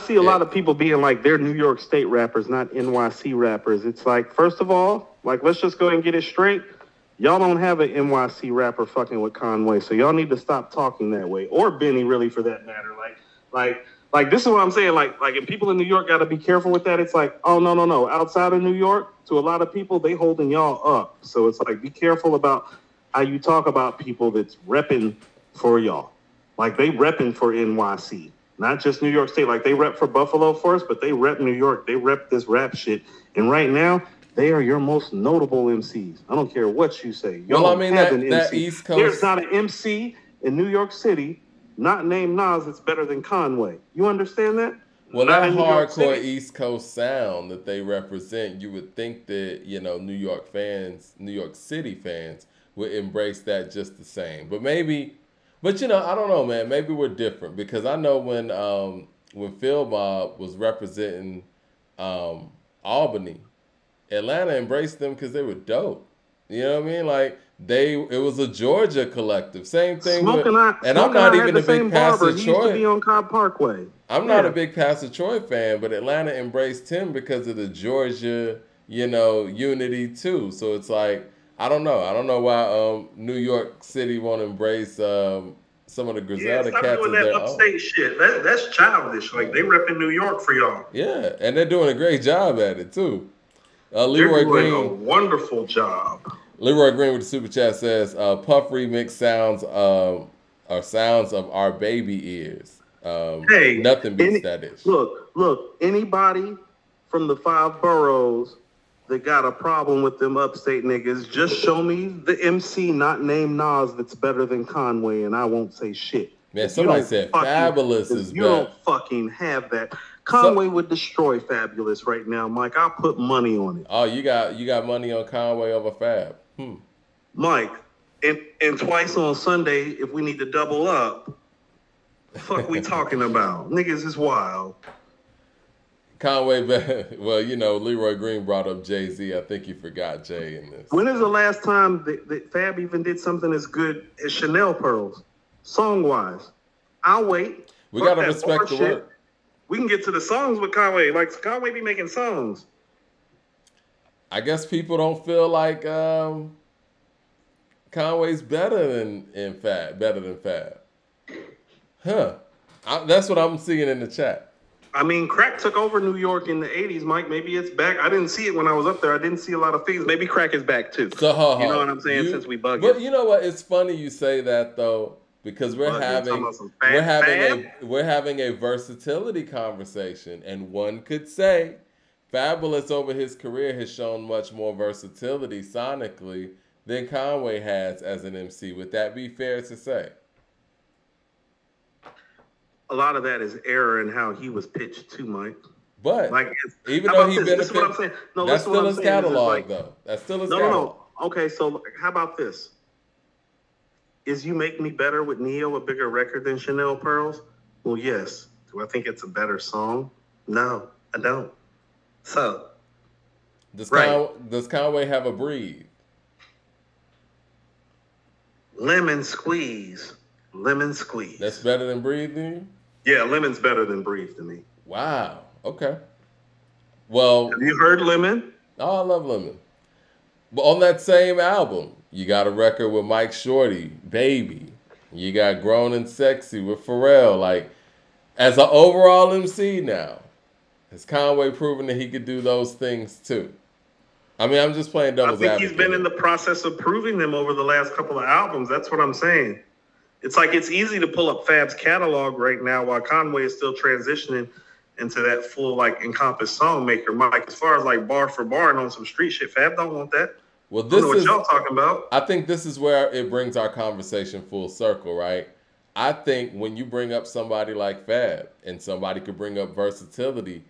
see a lot of people being like they're New York State rappers, not NYC rappers. It's like, first of all, like let's just go ahead and get it straight. Y'all don't have an NYC rapper fucking with Conway, so y'all need to stop talking that way, or Benny, really, for that matter. Like, like, like this is what I'm saying. Like, like, if people in New York got to be careful with that. It's like, oh no, no, no. Outside of New York, to a lot of people, they holding y'all up. So it's like, be careful about how you talk about people that's repping for y'all. Like they repping for NYC, not just New York State. Like they rep for Buffalo first, but they rep New York. They rep this rap shit. And right now, they are your most notable MCs. I don't care what you say. Y'all Well, I mean, have that- an that MC. East Coast- There's not an MC in New York City, not named Nas, that's better than Conway. You understand that? Well, Not that in New York hardcore East Coast sound that they represent, you would think that you know New York fans, New York City fans, would embrace that just the same. But maybe, but you know, I don't know, man. Maybe we're different because I know when um, when Field Mob was representing um, Albany, Atlanta embraced them because they were dope. You know what I mean? Like they, it was a Georgia collective. Same thing. with, Eye, and I'm not even a big. Pastor He used to be on Cobb Parkway. I'm not a big Pastor Troy fan, but Atlanta embraced him because of the Georgia, you know, unity too. So it's like I don't know. I don't know why um, New York City won't embrace um, some of the Yeah, Griselda stop cats doing that own. upstate shit. That, that's childish. Like they repping New York for y'all. Yeah, and they're doing a great job at it too. Uh, They're Leroy doing a Green, wonderful job. Leroy Green with the super chat says, uh, "Puff remix sounds um, are sounds of our baby ears. Um, Hey, nothing beats any- that ish. Look, look, anybody from the five boroughs that got a problem with them upstate niggas, just show me the MC not named Nas that's better than Conway, and I won't say shit. Man, somebody don't said fucking- Fabolous is You better. don't fucking have that. Conway would destroy Fabolous right now, Mike. I'll put money on it. Oh, you got you got money on Conway over Fab. Hmm. Mike, and, and twice on Sunday, if we need to double up, fuck we talking about? Niggas is wild. Conway, well, you know, Leroy Green brought up Jay Z. I think you forgot Jay in this. When is the last time that, that Fab even did something as good as Chanel Pearls, song wise? I'll wait. We gotta respect bar the shit. work. We can get to the songs with Conway. Like Conway be making songs. I guess people don't feel like um, Conway's better than in Fab, better than Fab. Huh? I, that's what I'm seeing in the chat. I mean, crack took over New York in the '80s, Mike. Maybe it's back. I didn't see it when I was up there. I didn't see a lot of things. Maybe crack is back too. So, you know what I'm saying? you- Since we bugged. But it. you know what? It's funny you say that though, because we're What, having we're having Fab? a we're having a versatility conversation, and one could say Fabolous over his career has shown much more versatility sonically than Conway has as an MC. Would that be fair to say? A lot of that is error in how he was pitched too, Mike. But Like, even though he this? This is what I'm saying. No, that's still his. This catalog, like- though. That's still his No, no, catalog. no. Okay, so how about this? Is You Make Me Better with Ne-Yo a bigger record than Chanel Pearls? Well, yes. Do I think it's a better song? No, I don't. So, Does, Right. Con- does Conway have a breathe? lemon squeeze. Lemon squeeze. That's better than breathe, then? Yeah, lemon's better than breathe to me. Wow. Okay. Well, Have you heard lemon? Oh, I love Lemon. But on that same album, you got a record with Mike Shorey, Baby. You got Grown and Sexy with Pharrell. Like, as an overall MC now, has Conway proven that he could do those things too? I mean, I'm just playing I devil's think advocate. he's been in the process of proving them over the last couple of albums. That's what I'm saying. It's like it's easy to pull up Fab's catalog right now while Conway is still transitioning into that full like encompass song maker. Mike, as far as like bar for bar and on some street shit, Fab don't want that. well, this is y'all talking about. I think this is where it brings our conversation full circle, right? I think when you bring up somebody like Fab and somebody could bring up versatility,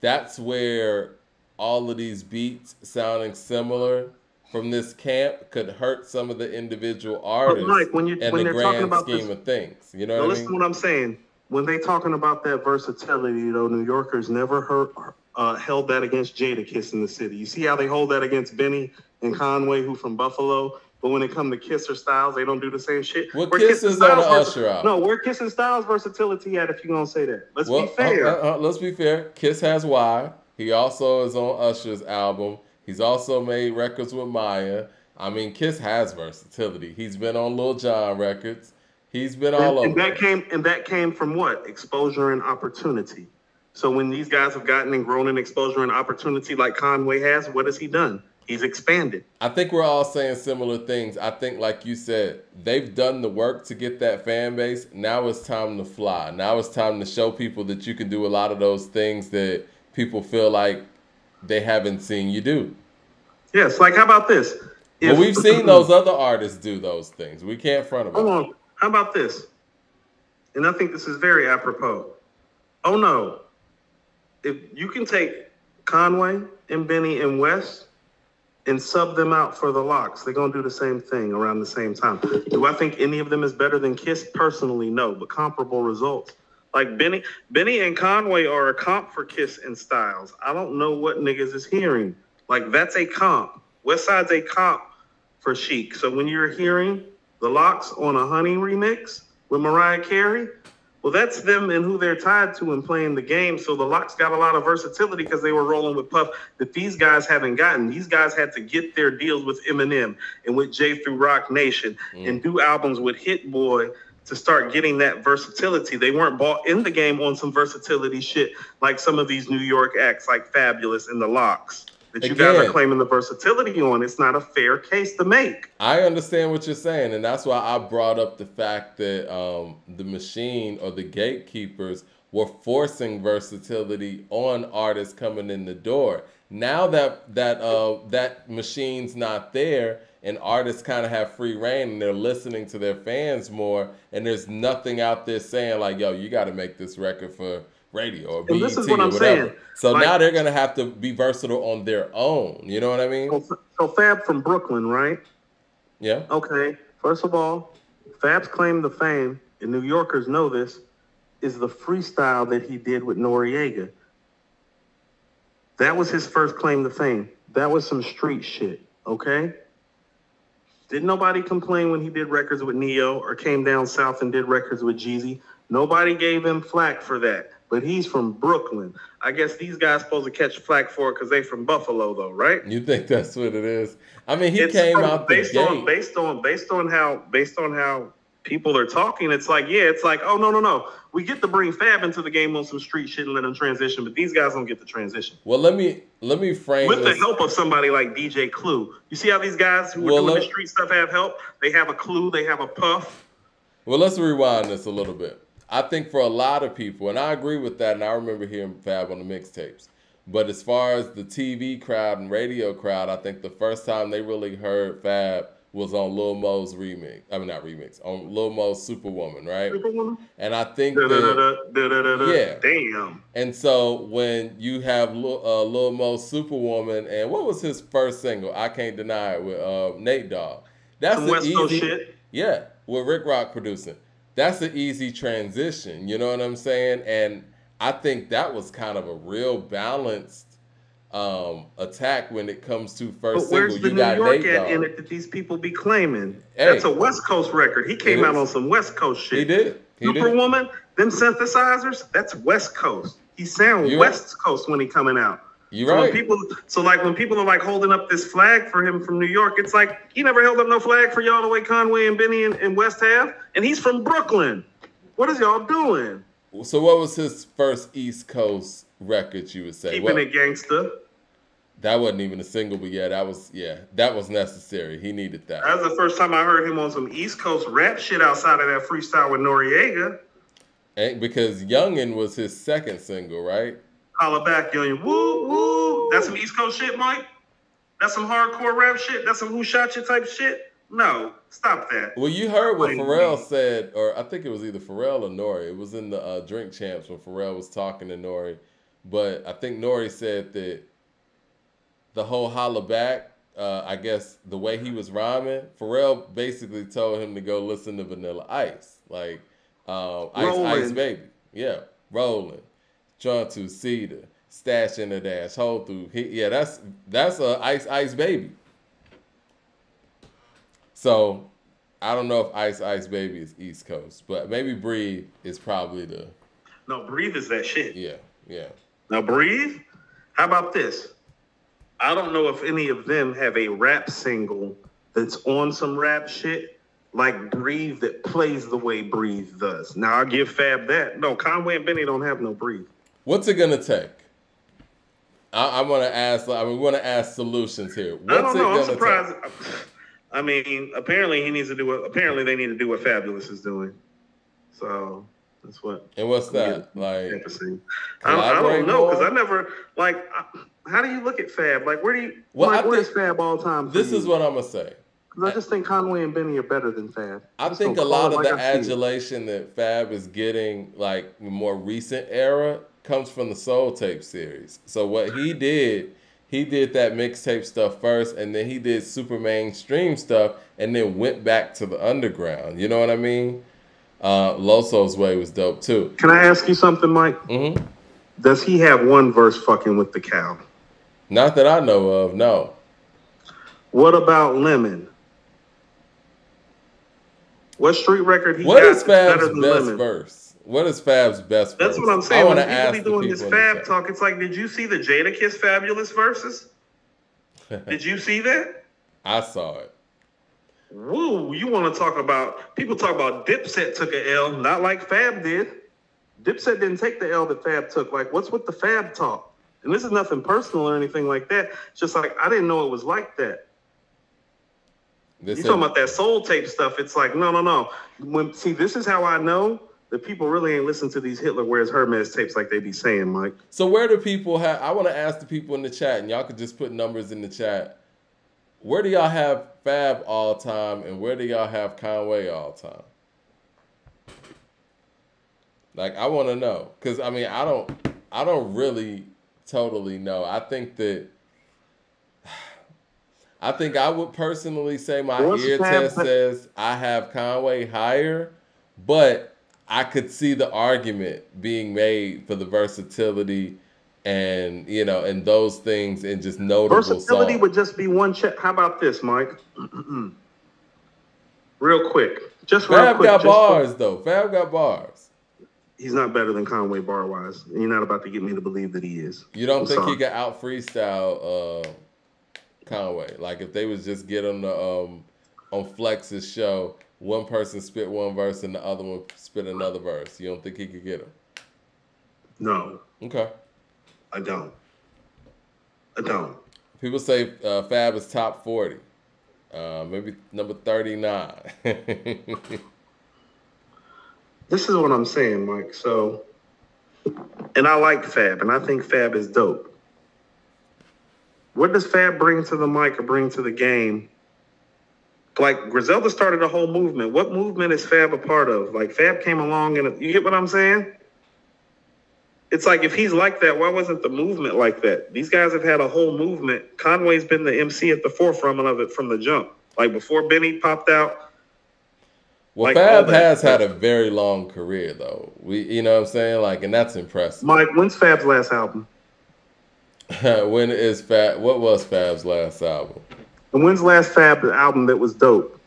that's where all of these beats sounding similar from this camp could hurt some of the individual artists Mike, when you- in when the they're talking grand about scheme this- of things. You know Now what I listen mean? to what I'm saying. When they talking about that versatility, though, New Yorkers never heard, uh, held that against Jadakiss in the city. You see how they hold that against Benny and Conway, who from Buffalo. But when it comes to Kiss or Styles, they don't do the same shit. Well, Where Kiss is on Styles the vers- Usher album. No, where Kiss and Styles versatility at if you're gonna say that. Let's Well, be fair. uh, uh, uh, let's be fair. Kiss has Why. He also is on Usher's album. He's also made records with Maya. I mean, Kiss has versatility. He's been on Lil Jon records. He's been all and, and that came and that came from what? Exposure and opportunity. So when these guys have gotten and grown in exposure and opportunity like Conway has, what has he done? He's expanded. I think we're all saying similar things. I think, like you said, they've done the work to get that fan base. Now it's time to fly. Now it's time to show people that you can do a lot of those things that people feel like they haven't seen you do. Yes, like how about this? If- we've seen those other artists do those things. We can't front Hold about it. on. How about this? And I think this is very apropos. Oh no. If you can take Conway and Benny and West and sub them out for the LOX, they're gonna do the same thing around the same time. Do I think any of them is better than Kiss? Personally, no, but comparable results. Like Benny, Benny and Conway are a comp for Kiss and Styles. I don't know what niggas is hearing. Like that's a comp. West Side's a comp for Sheek. So when you're hearing the LOX on a Honey remix with Mariah Carey, well, that's them and who they're tied to and playing the game. So the LOX got a lot of versatility because they were rolling with Puff that these guys haven't gotten. These guys had to get their deals with Eminem and with Jay through Roc Nation mm. and do albums with Hit Boy to start getting that versatility. They weren't bought in the game on some versatility shit like some of these New York acts like Fabolous and the LOX that you guys are claiming the versatility on. It's not a fair case to make. I understand what you're saying, and that's why I brought up the fact that um, the machine or the gatekeepers were forcing versatility on artists coming in the door. Now that that uh, that machine's not there, and artists kind of have free reign, and they're listening to their fans more, and there's nothing out there saying like, "Yo, you got to make this record for." Radio or BET this is what or I'm whatever. saying. So Like- now they're gonna have to be versatile on their own. You know what I mean? So, so Fab from Brooklyn, right? Yeah. Okay. First of all, Fab's claim to fame, and New Yorkers know this, is the freestyle that he did with Noreaga. That was his first claim to fame. That was some street shit, okay? Didn't nobody complain when he did records with Ne-Yo or came down south and did records with Jeezy? Nobody gave him flack for that. But he's from Brooklyn. I guess these guys supposed to catch flack for it because they from Buffalo, though, right? You think that's what it is? I mean, he It's came from- out the based gate. on based on based on how based on how people are talking. It's like yeah, it's like oh no no no, we get to bring Fab into the game on some street shit and let him transition, but these guys don't get the transition well, let me let me frame with the help of somebody like DJ Clue. You see how these guys who are doing let- the street stuff have help? They have a Clue, they have a Puff. Well, let's rewind this a little bit. I think for a lot of people, and I agree with that, and I remember hearing Fab on the mixtapes. But as far as the TV crowd and radio crowd, I think the first time they really heard Fab was on Lil Mo's remix. I mean, not remix, on Lil Mo's Superwoman, right? Superwoman? And I think that. Da-da-da-da, da-da-da-da. Yeah. Damn. And so when you have Lil, uh, Lil Mo's Superwoman, and what was his first single? I can't deny it with uh, Nate Dogg. That's Some an West easy, shit. yeah, with Rick Rock producing. That's an easy transition. You know what I'm saying? And I think that was kind of a real balanced um, attack when it comes to But first where's single. the You New got York at in it that these people be claiming? Hey. That's a West Coast record. He came out on some West Coast shit. He did. He did. Superwoman, them synthesizers, that's West Coast. He sound You're West Coast when he coming out. You're so right. when people so like when people are like holding up this flag for him from New York, it's like he never held up no flag for y'all the way Conway and Benny and, and West have, and he's from Brooklyn. What is y'all doing? So what was his first East Coast record? You would say Keeping What- it gangster. That wasn't even a single, but yeah, that was yeah, that was necessary. He needed that. That was the first time I heard him on some East Coast rap shit outside of that freestyle with Noreaga. And because Youngin was his second single, right? Holla back, young. Woo, woo. That's some East Coast shit, Mike. That's some hardcore rap shit. That's some who shot you type shit. No, stop that. Well, you heard what Pharrell said, or I think it was either Pharrell or Nori. It was in the uh, Drink Champs when Pharrell was talking to Nori, but I think Nori said that the whole holla back. Uh, I guess the way he was rhyming, Pharrell basically told him to go listen to Vanilla Ice, like um, Ice Ice Baby, yeah, rolling, trying to cedar, stash in the dash, hold through. He, yeah, that's that's a Ice Ice Baby. So I don't know if Ice Ice Baby is East Coast, but maybe Breathe is probably the. No, Breathe is that shit. Yeah, yeah. Now, Breathe, how about this? I don't know if any of them have a rap single that's on some rap shit like Breathe that plays the way Breathe does. Now, I'll give Fab that. No, Conway and Benny don't have no Breathe. What's it gonna take? I, I want to ask. I mean, we want to ask solutions here. What's I don't know. it I'm gonna surprised. take? I mean, apparently he needs to do what. Apparently they need to do what Fabolous is doing. So that's what. And what's that like? I don't, I don't know because? I never like. How do you look at Fab? Like, where do you? Well, like, I where's think- Fab all the time? This you? is what I'm gonna say. I just think Conway and Benny are better than Fab. I Just think a lot of like the I adulation that Fab is getting, like more recent era, comes from the Soul Tape series. So what he did, he did that mixtape stuff first, and then he did super mainstream stuff, and then went back to the underground. You know what I mean? Uh, Loso's way was dope too. Can I ask you something, Mike? hmm Does he have one verse fucking with the cow? Not that I know of. No. What about Lemon? What street record he What got is that's better Fab's than best Lemon? verse? What is Fab's best verse? That's what I'm saying. I want When to people ask be doing this people Fab talk, it's like, did you see the Jada Kiss Fabolous verses? Did you see that? I saw it. Woo! You want to talk about? People talk about Dipset took a L, not like Fab did. Dipset didn't take the L that Fab took. Like, what's with the Fab talk? And this is nothing personal or anything like that. It's just like I didn't know it was like that. This You talking about that soul tape stuff? It's like no, no, no. When see, this is how I know that people really ain't listen to these Hitler wears Hermes tapes like they be saying, Mike. So where do people have? I want to ask the people in the chat, and y'all could just put numbers in the chat. Where do y'all have Fab all time, and where do y'all have Conway all time? Like I want to know, cause I mean I don't, I don't really totally know. I think that, I think I would personally say my What's ear test says I have Conway higher, but I could see the argument being made for the versatility and you know and those things and just notable Versatility songs. would just be one check. How about this, Mike? real quick, just real Fab quick. got bars though. Fab got bars. He's not better than Conway bar wise, you're not about to get me to believe that he is. You don't I'm think sorry. he could out freestyle uh, Conway? Like if they was just get on the um, on Flex's show, one person spit one verse and the other one spit another verse. You don't think he could get him? No, Okay. I don't. I don't. People say uh, Fab is top forty, uh, maybe number thirty nine. This is what I'm saying, Mike. So, and I like Fab, and I think Fab is dope. What does Fab bring to the mic or bring to the game? Like Griselda started a whole movement. What movement is Fab a part of? Like Fab came along, and you get what I'm saying? It's like if he's like that, why wasn't the movement like that? These guys have had a whole movement. Conway's been the MC at the forefront of it from the jump. Like before Benny popped out, well, Like Fab has had a very long career though. We, you know what I'm saying? Like, and that's impressive. Mike, when's Fab's last album? when is Fab? What was Fab's last album? And when's last Fab album that was dope?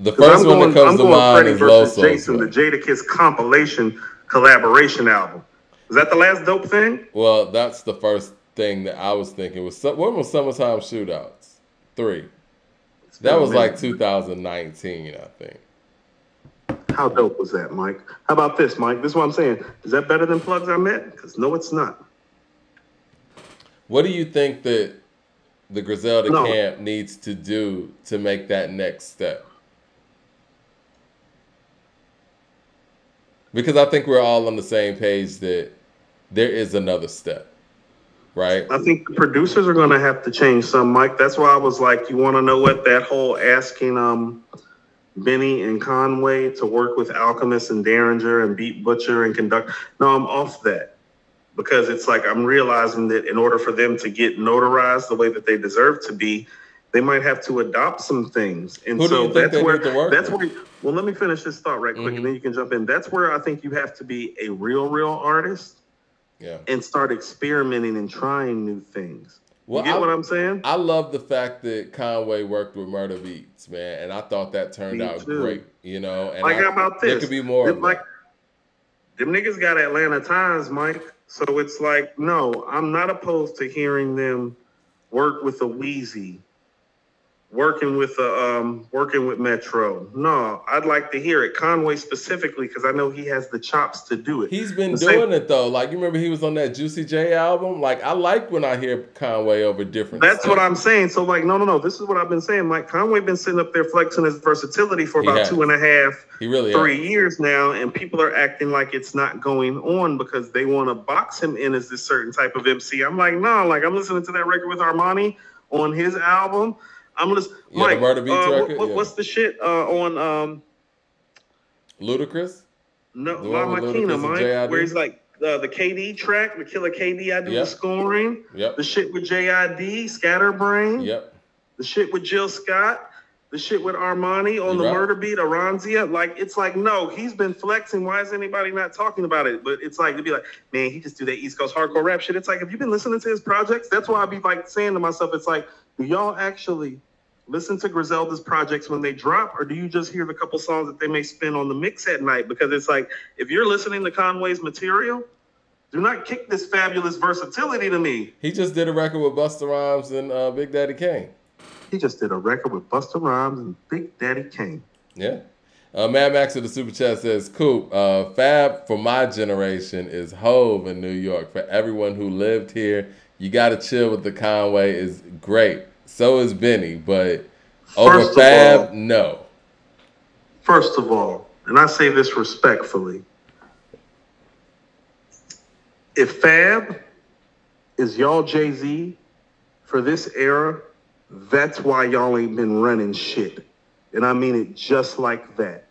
The first one that comes I'm to going mind Freddie is versus Jason, the Jadakiss compilation collaboration album. Is that the last dope thing? Well, that's the first thing that I was thinking was some- when was Summertime Shootouts? Three. That was like 2019, I think. How dope was that, Mike? How about this, Mike? This is what I'm saying. Is that better than Plugs I Met? Because no, it's not. What do you think that the Griselda No. camp needs to do to make that next step? Because I think we're all on the same page that there is another step, right? I think producers are going to have to change some, Mike. That's why I was like, you want to know what that whole asking um Benny and Conway to work with Alchemist and Daringer and Beat Butcha and conduct. No, I'm off that because it's like I'm realizing that in order for them to get notarized the way that they deserve to be, they might have to adopt some things. And Who do so you think that's they where need to work that's with? where. Well, let me finish this thought right quick, Mhm. and then you can jump in. That's where I think you have to be a real, real artist Yeah. and start experimenting and trying new things. Well, you get I, what I'm saying? I love the fact that Conway worked with Murda Beatz, man, and I thought that turned Me out too. great. You know, and like I, how about this? There could be more. like them niggas got Atlanta Times, Mike. So it's like, no, I'm not opposed to hearing them work with a Wheezy working with the um, working with Metro. No, I'd like to hear it. Conway specifically because I know he has the chops to do it. He's been the doing same. it though. Like you remember he was on that Juicy J album. Like I like when I hear Conway over different. That's stuff. what I'm saying. So like no no no. This is what I've been saying. Like Conway been sitting up there flexing his versatility for about two and a half, he really three has. years now, and people are acting like it's not going on because they want to box him in as this certain type of MC. I'm like no. Like I'm listening to that record with Armani on his album. I'm listening. Yeah, Mike, the Beatz uh, record. What, yeah. What's the shit uh, on um? Ludacris. No, La Mike. Where he's like uh, the KD track, the Killer KD. I do yep. the scoring. Yep. The shit with JID, Scatterbrain. Yep. The shit with Jill Scott. The shit with Armani on You're the right. murder beat, Aranzia. Like, it's like, no, he's been flexing. Why is anybody not talking about it? But it's like, to be like, man, he just do that East Coast hardcore rap shit. It's like, if you've been listening to his projects? That's why I'd be like saying to myself, it's like, do y'all actually listen to Griselda's projects when they drop, or do you just hear the couple songs that they may spin on the mix at night? Because it's like if you're listening to Conway's material, do not kick this Fabolous versatility to me. He just did a record with Busta Rhymes and uh, Big Daddy Kane. He just did a record with Busta Rhymes and Big Daddy Kane. Yeah. Uh, Mad Max of the Super Chat says, Coop, uh, Fab for my generation is Hove in New York. For everyone who lived here, you got to chill with the Conway is great. So is Benny, but over first Fab, all, no. First of all, and I say this respectfully, if Fab is y'all Jay Z for this era, that's why y'all ain't been running shit. And I mean it just like that.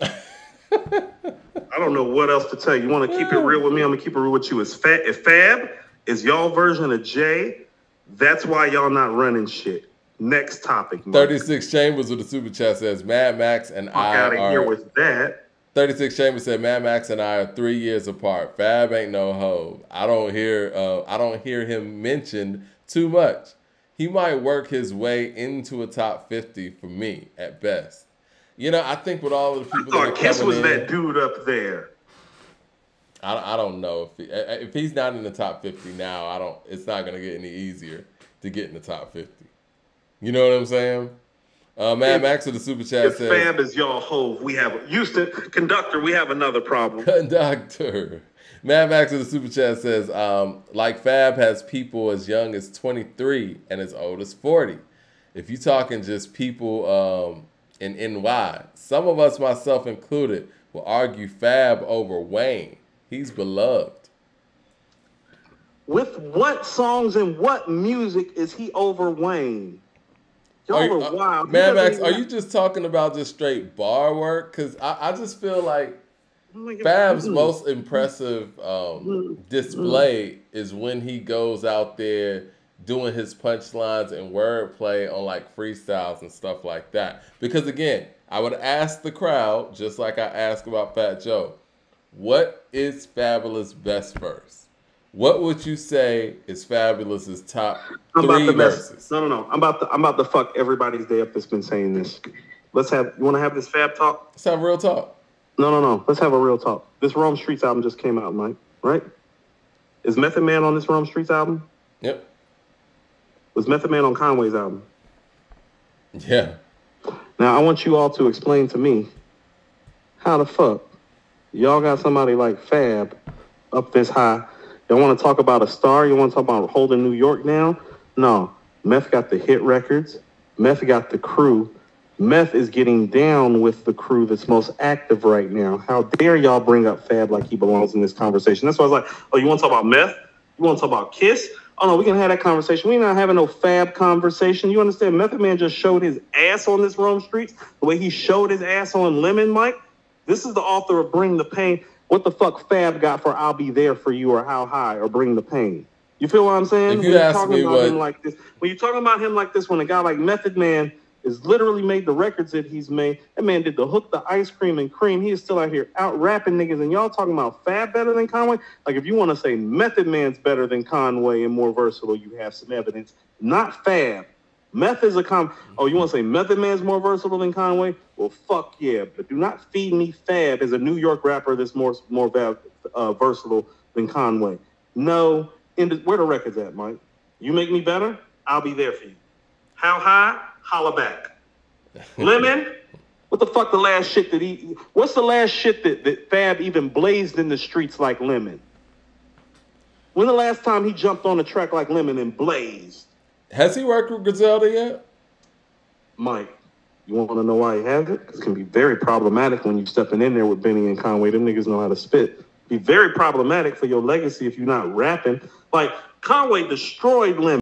I don't know what else to tell you. You want to keep it real with me? I'm gonna keep it real with you. If Fab, if Fab is y'all version of Jay, that's why y'all not running shit. Next topic. Mike. 36 Chambers with the super chat says Mad Max and Fuck I out of here with that. 36 Chambers said Mad Max and I are three years apart. Fab ain't no hoe. I don't hear uh, I don't hear him mentioned too much. He might work his way into a top 50 for me at best. You know, I think with all of the people I thought Kiss was in, that dude up there. I, I don't know if he, if he's not in the top fifty now. I don't. It's not gonna get any easier to get in the top fifty. You know what I'm saying? Uh, Mad Max of the super chat if says, "Fab is y'all hove. We have Houston conductor. We have another problem. Conductor." Mad Max of the super chat says, um, "Like Fab has people as young as 23 and as old as 40. If you're talking just people um, in NY, some of us, myself included, will argue Fab over Wayne." He's beloved. With what songs and what music is he over Wayne? Y'all are, are uh, wild. Man, Max, are you just talking about just straight bar work? Because I, I just feel like Fab's most impressive um, display is when he goes out there doing his punchlines and wordplay on like freestyles and stuff like that. Because again, I would ask the crowd, just like I asked about Fat Joe, what is Fabolous best verse? What would you say is Fabolous's top I'm three verses? Best. No, no, no. I'm about to I'm about to fuck everybody's day up that's been saying this. Let's have you want to have this Fab talk? Let's have real talk. No, no, no. Let's have a real talk. This Rome Streetz album just came out, Mike. Right? Is Method Man on this Rome Streetz album? Yep. Was Method Man on Conway's album? Yeah. Now I want you all to explain to me how the fuck Y'all got somebody like Fab up this high. Y'all want to talk about a star? You want to talk about holding New York now? No. Meth got the hit records. Meth got the crew. Meth is getting down with the crew that's most active right now. How dare y'all bring up Fab like he belongs in this conversation? That's why I was like, oh, you want to talk about Meth? You want to talk about Kiss? Oh no, we can have that conversation. We're not having no Fab conversation. You understand? Method Man just showed his ass on this Rome Streetz The way he showed his ass on Lemon, Mike. This is the author of Bring the Pain. What the fuck Fab got for I'll Be There for You or How High or Bring the Pain? You feel what I'm saying? If you when ask talking me about what... him like this, when you're talking about him like this, when a guy like Method Man is literally made the records that he's made. That man did the hook, the ice cream and cream. He is still out here out rapping niggas, and y'all talking about Fab better than Conway? Like if you want to say Method Man's better than Conway and more versatile, you have some evidence. Not Fab. Meth is a com. Oh, you want to say Method Man's more versatile than Conway? Well, fuck yeah. But do not feed me Fab as a New York rapper that's more more uh, versatile than Conway. No. In the, where the records at, Mike? You make me better, I'll be there for you. How high? Holla back. Lemon? What the fuck the last shit that he what's the last shit that, that Fab even blazed in the streets like Lemon? When the last time he jumped on a track like Lemon and blazed? Has he worked with Griselda yet? Mike, you want to know why he hasn't? It can be very problematic when you're stepping in there with Benny and Conway. Them niggas know how to spit. Be very problematic for your legacy if you're not rapping. Like Conway destroyed Lemon.